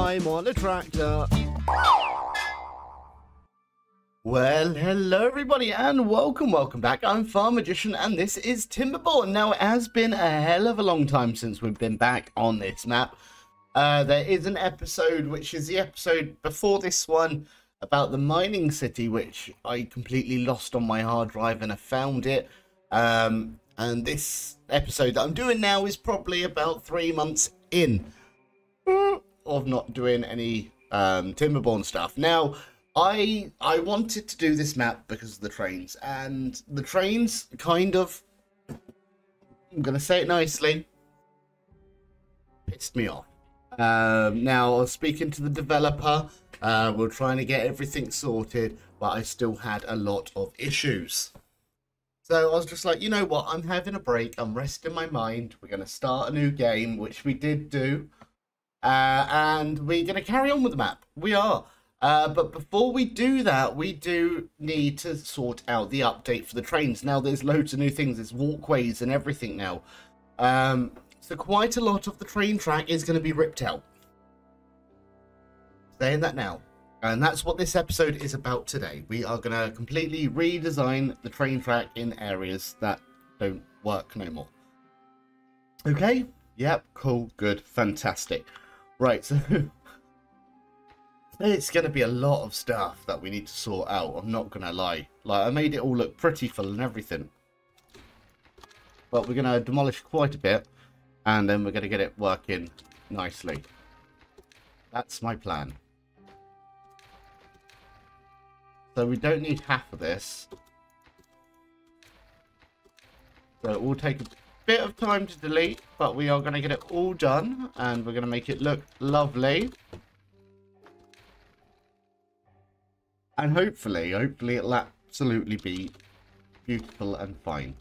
I'm on a tractor. Well, hello everybody and welcome, welcome back. I'm Farmagician and this is Timberborn. Now, it has been a hell of a long time since we've been back on this map. Uh, there is an episode, which is the episode before this one, about the mining city, which I completely lost on my hard drive and I found it. Um, and this episode that I'm doing now is probably about three months in of not doing any um, Timberborn stuff. Now, I I wanted to do this map because of the trains, and the trains kind of, I'm gonna say it nicely, pissed me off. Um, now, I was speaking to the developer. Uh, we're trying to get everything sorted, but I still had a lot of issues. So I was just like, you know what? I'm having a break. I'm resting my mind. We're going to start a new game, which we did do. Uh, and we're going to carry on with the map. We are. Uh, but before we do that, we do need to sort out the update for the trains. Now, there's loads of new things. There's walkways and everything now. Um, so quite a lot of the train track is going to be ripped out. Saying that now. And that's what this episode is about today. We are going to completely redesign the train track in areas that don't work no more. Okay? Yep, cool, good, fantastic. Right, so it's going to be a lot of stuff that we need to sort out. I'm not going to lie. Like, I made it all look pretty full and everything. But we're going to demolish quite a bit. And then we're going to get it working nicely. That's my plan. So we don't need half of this. So it will take a bit of time to delete, but we are going to get it all done. And we're going to make it look lovely. And hopefully, hopefully it'll absolutely be beautiful and fine.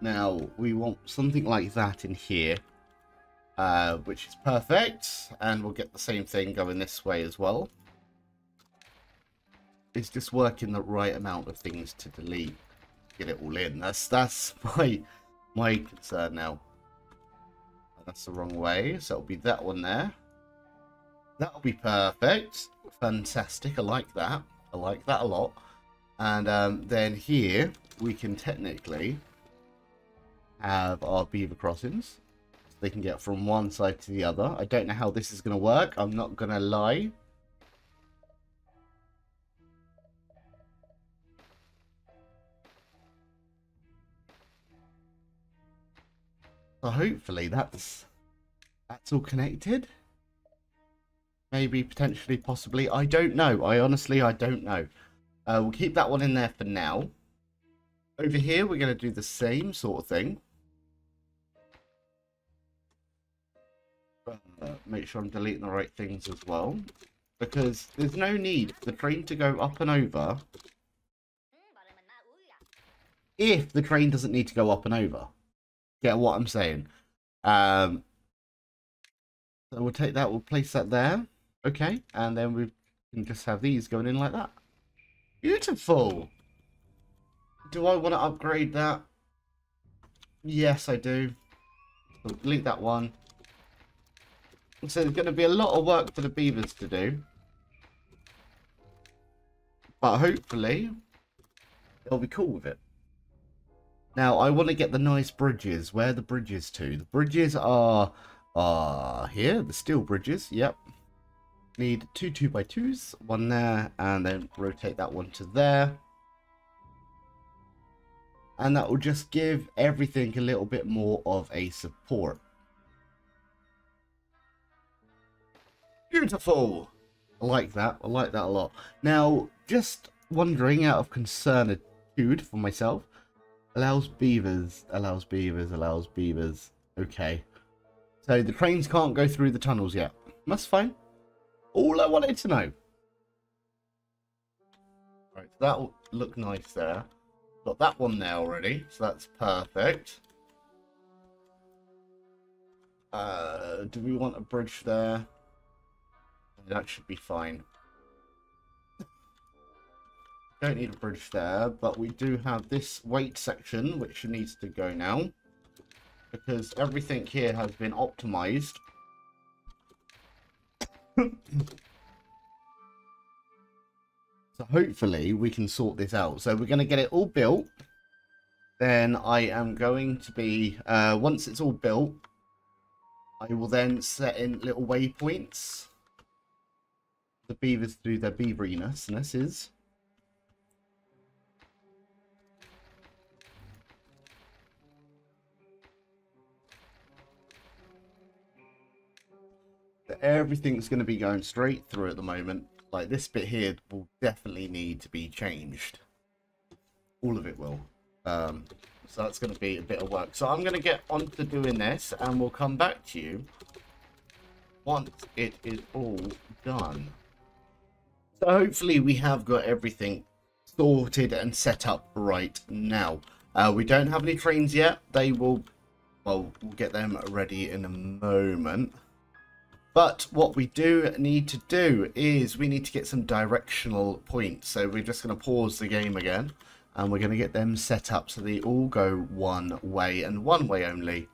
Now, we want something like that in here. Uh, which is perfect. And we'll get the same thing going this way as well. It's just working the right amount of things to delete. Get it all in. That's that's my my concern now. That's the wrong way. So it'll be that one there. That'll be perfect. Fantastic. I like that. I like that a lot. And um, then here we can technically have our beaver crossings. So they can get from one side to the other. I don't know how this is going to work. I'm not going to lie. So hopefully that's that's all connected. Maybe, potentially, possibly. I don't know. I honestly, I don't know. Uh, we'll keep that one in there for now. Over here, we're going to do the same sort of thing. Uh, make sure I'm deleting the right things as well. Because there's no need for the train to go up and over if the train doesn't need to go up and over. Get what I'm saying? Um, so we'll take that, we'll place that there. Okay, and then we can just have these going in like that. Beautiful! Do I want to upgrade that? Yes, I do. Delete that one. So there's going to be a lot of work for the beavers to do. But hopefully, they'll be cool with it. Now, I want to get the nice bridges. Where are the bridges to? The bridges are, are here, the steel bridges. Yep, Need two 2 by 2s one there, and then rotate that one to there. And that will just give everything a little bit more of a support. Beautiful! I like that. I like that a lot. Now, just wondering out of concernitude for myself, allows beavers, allows beavers, allows beavers. Okay. So the trains can't go through the tunnels yet. That's fine all I wanted to know. Right, so that'll look nice there. Got that one there already, so that's perfect. Uh, do we want a bridge there? That should be fine. Don't need a bridge there, but we do have this weight section, which needs to go now. Because everything here has been optimized so hopefully we can sort this out. So we're going to get it all built. Then I am going to be, uh, once it's all built, I will then set in little waypoints. The beavers do their beaveriness, everything's going to be going straight through at the moment. Like this bit here will definitely need to be changed. All of it will. Um, so that's going to be a bit of work. So I'm going to get on to doing this and we'll come back to you once it is all done. So hopefully we have got everything sorted and set up right now. Uh, we don't have any trains yet. They will, well, we'll get them ready in a moment. But what we do need to do is we need to get some directional points. So we're just going to pause the game again. And we're going to get them set up so they all go one way and one way only.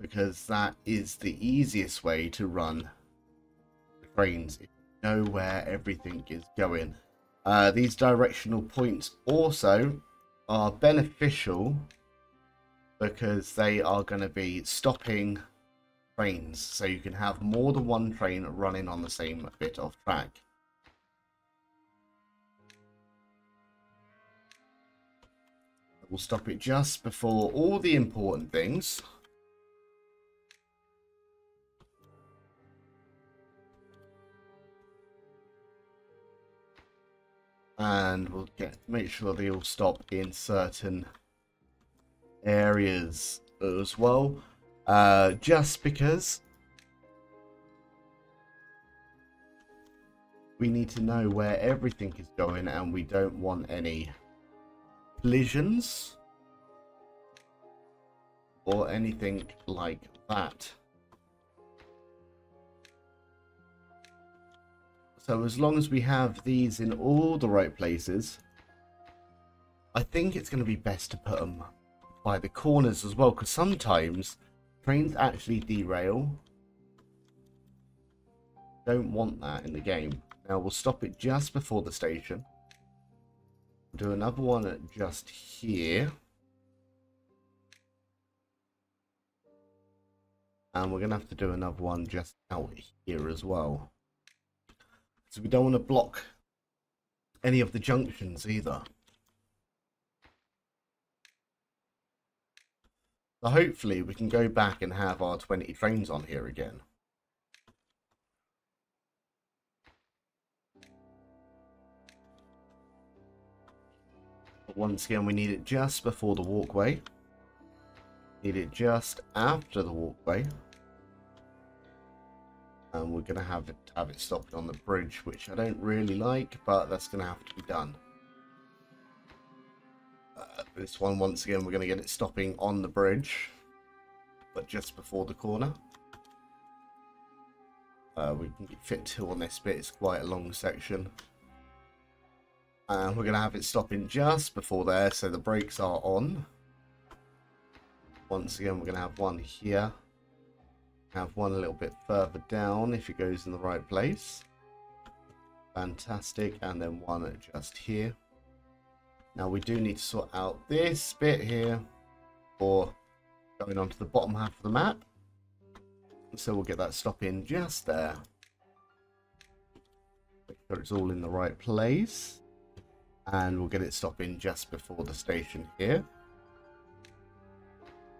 Because that is the easiest way to run the. If you know where everything is going. Uh, these directional points also are beneficial because they are going to be stopping trains so you can have more than one train running on the same bit of track. We'll stop it just before all the important things. And we'll get make sure they all stop in certain areas as well. Uh, just because we need to know where everything is going and we don't want any collisions or anything like that. So as long as we have these in all the right places, I think it's going to be best to put them by the corners as well, because sometimes trains actually derail. Don't want that in the game. Now we'll stop it just before the station. Do another one just here. And we're to have to do another one just out here as well. So we don't want to block any of the junctions either. So hopefully we can go back and have our 20 trains on here again. Once again, we need it just before the walkway. Need it just after the walkway. And we're going to have it have it stopped on the bridge, which I don't really like, but that's going to have to be done. This one, once again, we're going to get it stopping on the bridge, but just before the corner. Uh, we can fit two on this bit, it's quite a long section. And we're going to have it stopping just before there, so the brakes are on. Once again, we're going to have one here. Have one a little bit further down if it goes in the right place. Fantastic. And then one just here. Now we do need to sort out this bit here for going on to the bottom half of the map. So we'll get that stop in just there. Make sure it's all in the right place. And we'll get it stopping just before the station here.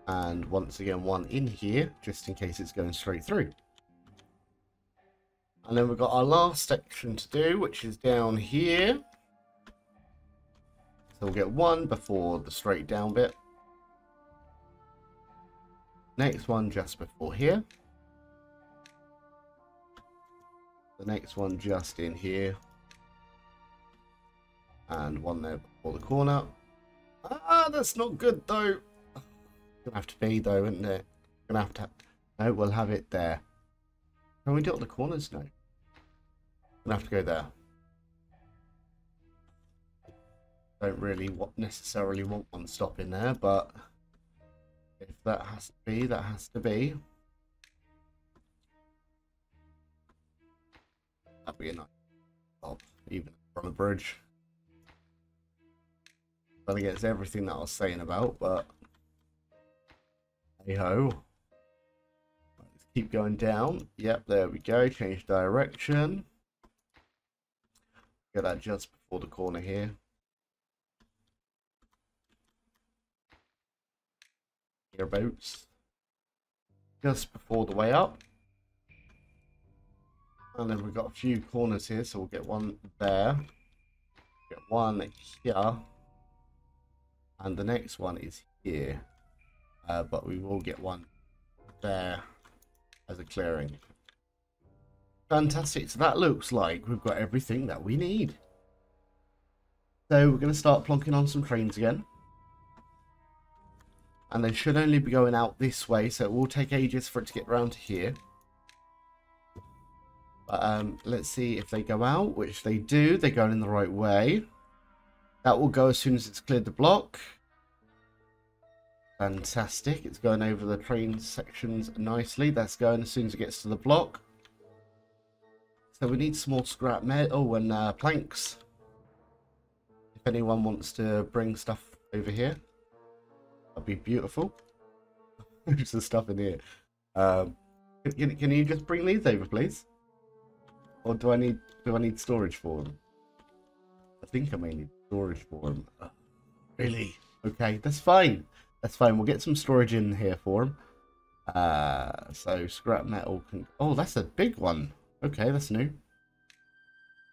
And once again, one in here, just in case it's going straight through. And then we've got our last section to do, which is down here. So we'll get one before the straight down bit. Next one just before here. The next one just in here. And one there before the corner. Ah, that's not good though. Gonna have to be though, isn't it? Gonna have to. No, we'll have it there. Can we do it on the corners? No. Gonna have to go there. don't really necessarily want one stopping there, but if that has to be, that has to be. That'd be a nice stop, even from the bridge. But against everything that I was saying about, but hey ho. Let's keep going down. Yep, there we go. Change direction. Get that just before the corner here. Hereabouts. Just before the way up. And then we've got a few corners here, so we'll get one there. Get one here. And the next one is here. Uh, but we will get one there as a clearing. Fantastic. So that looks like we've got everything that we need. So we're going to start plonking on some trains again. And they should only be going out this way, so it will take ages for it to get around to here. But um, let's see if they go out, which they do. They're going in the right way. That will go as soon as it's cleared the block. Fantastic. It's going over the train sections nicely. That's going as soon as it gets to the block. So we need some more scrap metal and uh, planks. If anyone wants to bring stuff over here, that'd be beautiful. There's some stuff in here. Um, can, can you just bring these over, please? Or do I need do I need storage for them? I think I may need storage for them. Uh, really? Okay, that's fine. That's fine. We'll get some storage in here for them. Uh, so scrap metal can. Oh, that's a big one. Okay, that's new.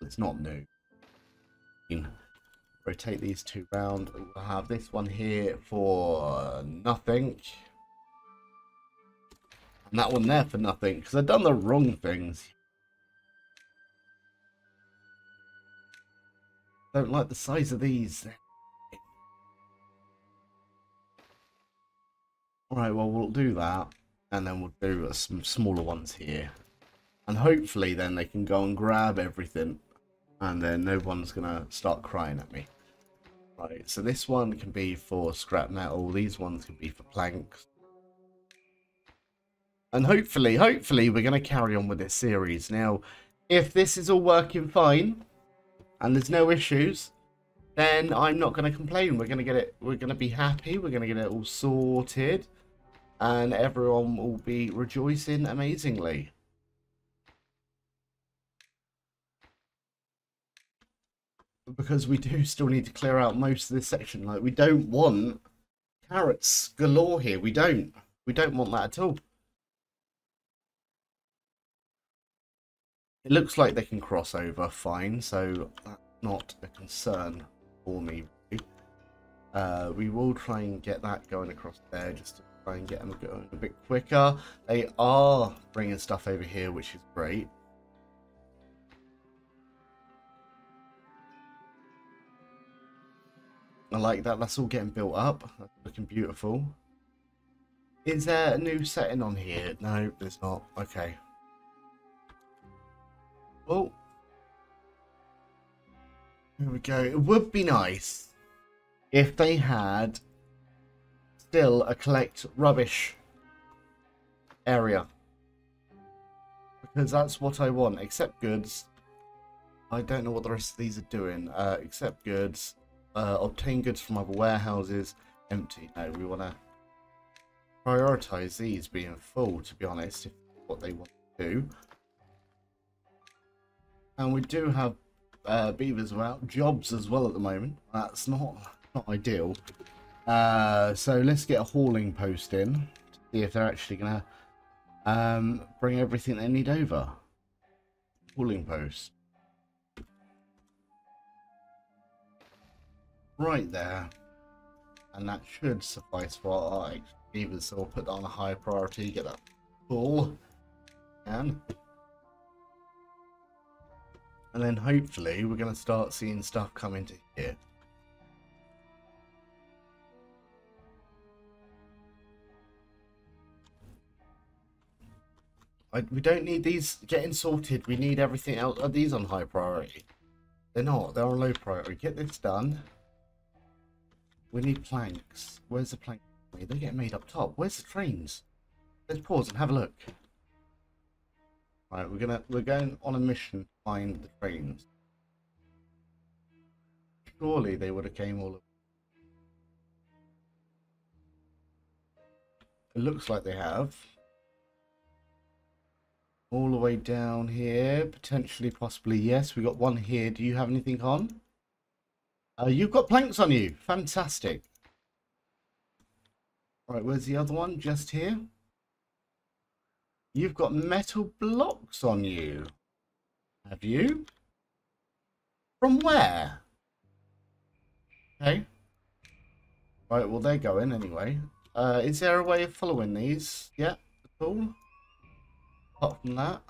It's not new. Rotate these two round. We'll have this one here for nothing. And that one there for nothing. Because I've done the wrong things. Don't like the size of these. Alright, well, we'll do that. And then we'll do some smaller ones here. And hopefully then they can go and grab everything. And then no one's to start crying at me. Right, so this one can be for scrap metal. These ones can be for planks. And hopefully, hopefully we're to carry on with this series. Now, if this is all working fine, and there's no issues, then I'm not to complain. We're to get it, we're to be happy, we're to get it all sorted, and everyone will be rejoicing amazingly. Because we do still need to clear out most of this section. Like, we don't want carrots galore here. We don't. We don't want that at all. It looks like they can cross over fine, so that's not a concern for me. Uh, we will try and get that going across there just to try and get them going a bit quicker. They are bringing stuff over here, which is great. I like that. That's all getting built up. That's looking beautiful. Is there a new setting on here? No, there's not. Okay. Oh. Here we go. It would be nice if they had still a collect rubbish area. Because that's what I want. Accept goods. I don't know what the rest of these are doing. Uh, accept goods. Uh, obtain goods from other warehouses. Empty. No, we want to prioritize these being full, to be honest, if what they want to do. And we do have uh, beavers about jobs as well at the moment. That's not not ideal. Uh, so let's get a hauling post in to see if they're actually gonna um, bring everything they need over. Hauling post. Right there. And that should suffice for our beavers, so we'll put that on a high priority, get that full. And and then hopefully we're going to start seeing stuff come into here. I, we don't need these getting sorted. We need everything else. Are these on high priority? They're not. They're on low priority. Get this done. We need planks. Where's the plank? They get made up top. Where's the trains? Let's pause and have a look. Right, we're gonna we're going on a mission to find the trains. Surely they would have came all. It looks like they have. All the way down here, potentially, possibly, yes. We got one here. Do you have anything on? Uh, you've got planks on you. Fantastic. Right, where's the other one? Just here. You've got metal blocks on you. Have you? From where? Okay. Right, well, they're going anyway. Uh, is there a way of following these? Yeah, all? Apart from that?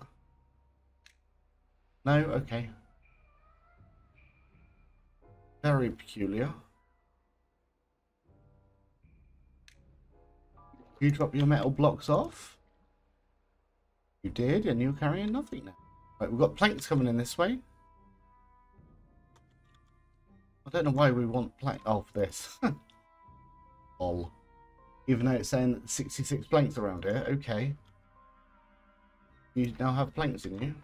No? Okay. Very peculiar. You drop your metal blocks off? You did, and you're carrying nothing now. Right, we've got planks coming in this way. I don't know why we want plank. For this. Lol. Even though it's saying 66 planks around here. Okay. You now have planks in you.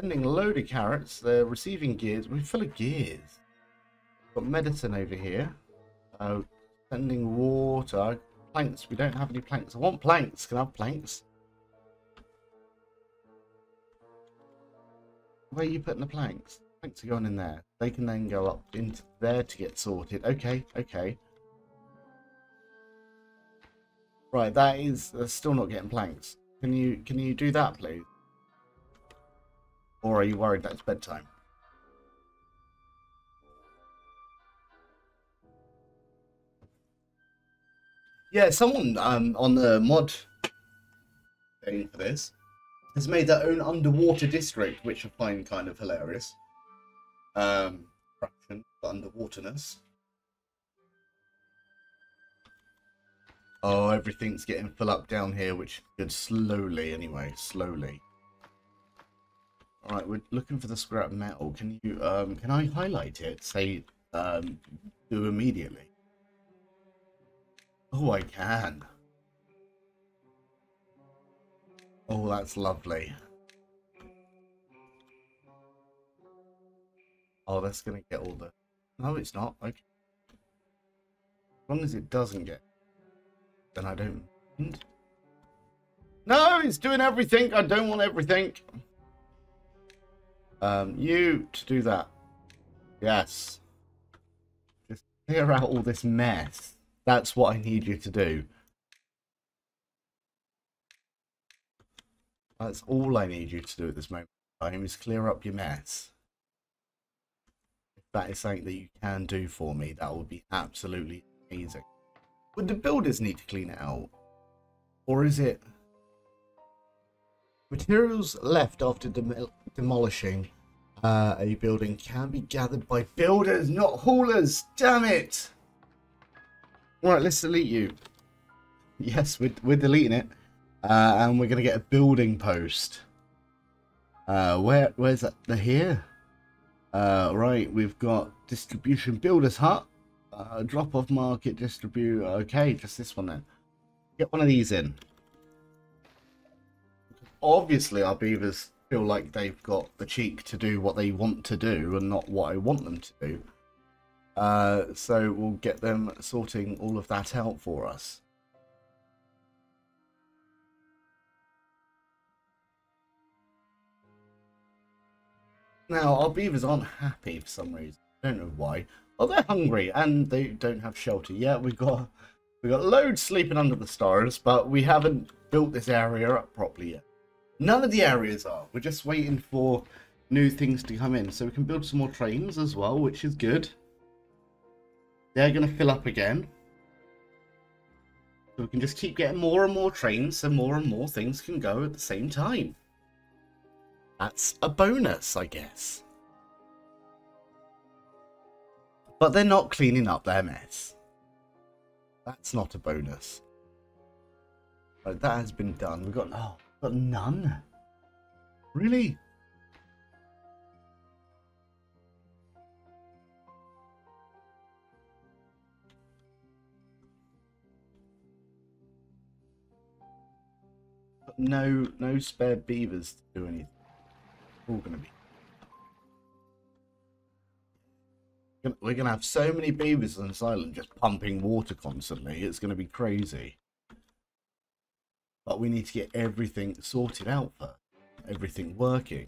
Sending a load of carrots. They're receiving gears. We're full of gears. Got medicine over here. Uh, sending water. Planks. We don't have any planks. I want planks. Can I have planks? Where are you putting the planks? Planks are going in there. They can then go up into there to get sorted. Okay, okay. Right, that is uh, still not getting planks. Can you can you do that, please? Or are you worried that it's bedtime? Yeah, someone um, on the mod thing for this has made their own underwater district, which I find kind of hilarious. Um, fraction for underwaterness. Oh, everything's getting full up down here, which good slowly anyway, slowly. All right, we're looking for the scrap metal. Can you, um, can I highlight it? Say, um, do immediately. Oh, I can. Oh, that's lovely. Oh, that's going to get all the... No, it's not. Okay. As long as it doesn't get... Then I don't... No, it's doing everything. I don't want everything. Um, you to do that. Yes. Just clear out all this mess. That's what I need you to do. That's all I need you to do at this moment in time is clear up your mess. If that is something that you can do for me, that would be absolutely amazing. Would the builders need to clean it out? Or is it... Materials left after dem demolishing uh, a building can be gathered by builders, not haulers. Damn it! Right, let's delete you. Yes, we're, we're deleting it. Uh, and we're going to get a building post. Uh, where Where's that? They're here. Uh, right, we've got distribution builders hut. Uh, drop off market distribute. Okay, just this one then. Get one of these in. Obviously, our beavers feel like they've got the cheek to do what they want to do and not what I want them to do. Uh, so we'll get them sorting all of that out for us. Now, our beavers aren't happy for some reason. I don't know why. Oh, they're hungry and they don't have shelter. Yeah, we've got we've got loads sleeping under the stars, but we haven't built this area up properly yet. None of the areas are. We're just waiting for new things to come in. So we can build some more trains as well, which is good. They're going to fill up again. So we can just keep getting more and more trains so more and more things can go at the same time. That's a bonus, I guess. But they're not cleaning up their mess. That's not a bonus. Right, that has been done. We've got oh, we've none. Really? no no spare beavers to do anything. All gonna be. We're gonna have so many beavers on this island just pumping water constantly. It's gonna be crazy. But we need to get everything sorted out first. Everything working.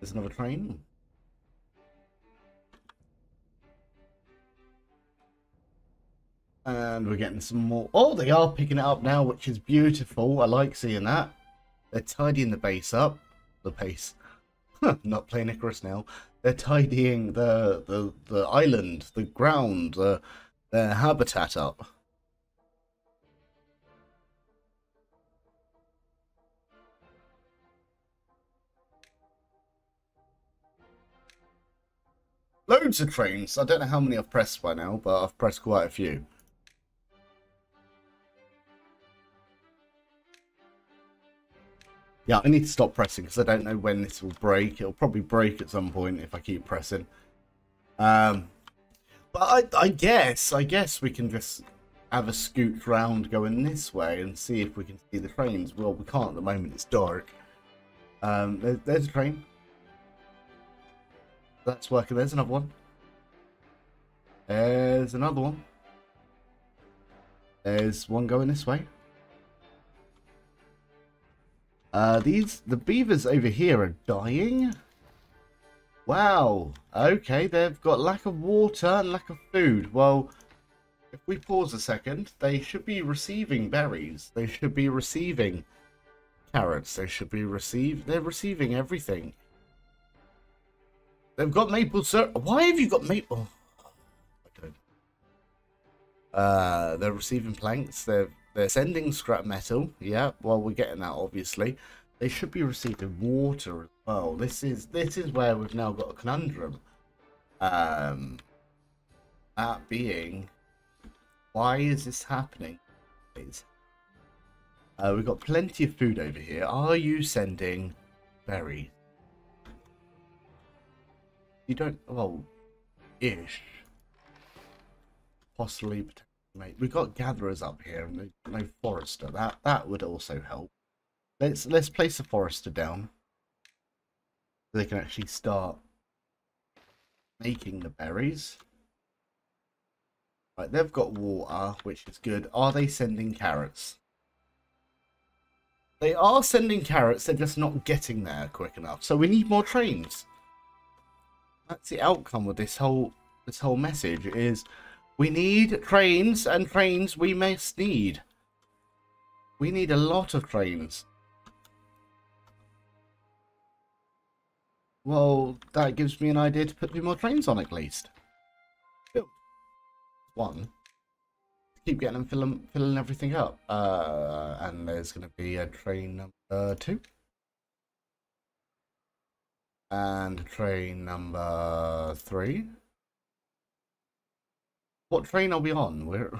There's another train. And we're getting some more. Oh, they are picking it up now, which is beautiful. I like seeing that. They're tidying the base up. The base. Not playing Icarus now. They're tidying the, the, the island, the ground, the, their habitat up. Loads of trains. I don't know how many I've pressed by now, but I've pressed quite a few. Yeah, I need to stop pressing because I don't know when this will break. It'll probably break at some point if I keep pressing. Um, but I, I guess, I guess we can just have a scoot round going this way and see if we can see the trains. Well, we can't at the moment. It's dark. Um, there's, there's a train. That's working. There's another one. There's another one. There's one going this way. Uh, these, the beavers over here are dying. Wow. Okay, they've got lack of water and lack of food. Well, if we pause a second, they should be receiving berries. They should be receiving carrots. They should be receive. They're receiving everything. They've got maple syrup. Why have you got maple? Uh, they're receiving planks. They're they're sending scrap metal. Yeah, well, we're getting that obviously. They should be receiving water as well. This is this is where we've now got a conundrum. Um, that being, why is this happening? Please. Uh, we've got plenty of food over here. Are you sending berries? You don't. Well, ish. Possibly mate. We've got gatherers up here and no forester. That that would also help. Let's let's place a forester down. So they can actually start making the berries. Right, they've got water, which is good. Are they sending carrots? They are sending carrots, they're just not getting there quick enough. So we need more trains. That's the outcome of this whole this whole message is we need trains, and trains we must need. We need a lot of trains. Well, that gives me an idea to put a few more trains on at least. One. Keep getting them filling, filling everything up. Uh, and there's going to be a train number two. And train number three. What train are we on? We're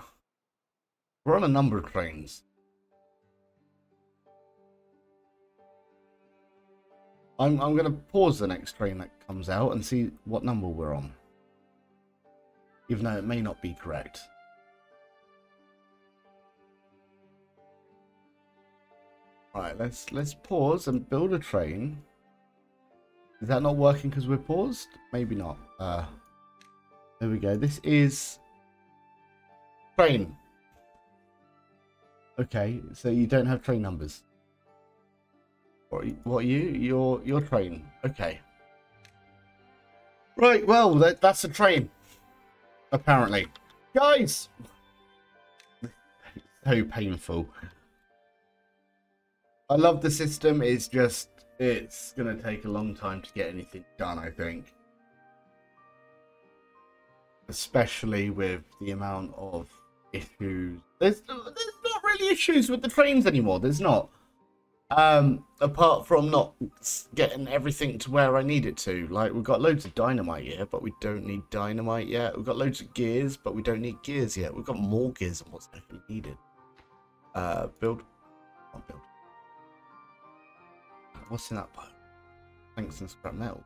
we're on a number of trains. I'm I'm gonna pause the next train that comes out and see what number we're on. Even though it may not be correct. Right, let's let's pause and build a train. Is that not working because we're paused? Maybe not. Uh, there we go. This is Train. Okay, so you don't have train numbers. What, what are you? Your your train. Okay. Right, well, that, that's a train. Apparently. Guys! so painful. I love the system, it's just, it's going to take a long time to get anything done, I think. Especially with the amount of issues. There's there's not really issues with the trains anymore. There's not. Um, apart from not getting everything to where I need it to. Like we've got loads of dynamite here, but we don't need dynamite yet. We've got loads of gears, but we don't need gears yet. We've got more gears than what's actually needed. Uh, build. Not build. What's in that boat? Thanks and scrap metal.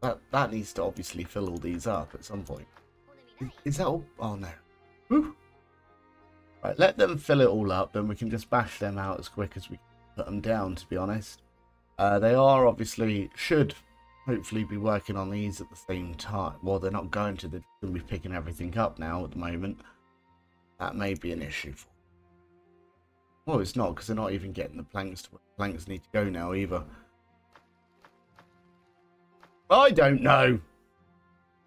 That that needs to obviously fill all these up at some point. Is, is that all? Oh no. Woo. Right, let them fill it all up, then we can just bash them out as quick as we put them down, to be honest. Uh, they are obviously, should hopefully be working on these at the same time. Well, they're not going to, they're going to be picking everything up now at the moment. That may be an issue. For well, it's not, because they're not even getting the planks to where the planks need to go now either. I don't know.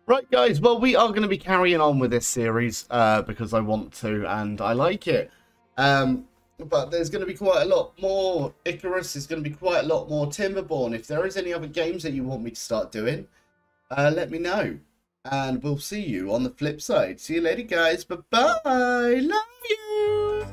Right, guys, well, we are going to be carrying on with this series uh, because I want to and I like it. Um, but there's going to be quite a lot more Icarus. There's going to be quite a lot more Timberborn. If there is any other games that you want me to start doing, uh, let me know. And we'll see you on the flip side. See you later, guys. Bye-bye. Love you.